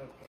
Okay.